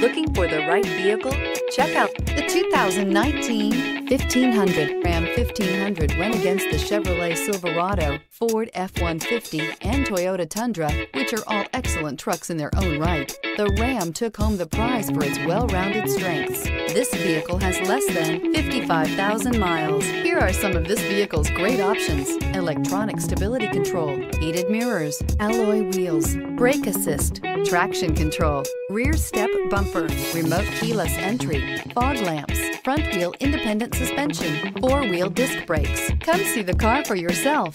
Looking for the right vehicle? Check out the 2019 1500. Ram 1500 went against the Chevrolet Silverado, Ford F-150, and Toyota Tundra, which are all excellent trucks in their own right. The Ram took home the prize for its well-rounded strengths. This vehicle has less than 55,000 miles. Here are some of this vehicle's great options. Electronic stability control, heated mirrors, alloy wheels, brake assist, traction control, rear step bumper, remote keyless entry, fog lamps, front wheel independent suspension, four wheel disc brakes. Come see the car for yourself.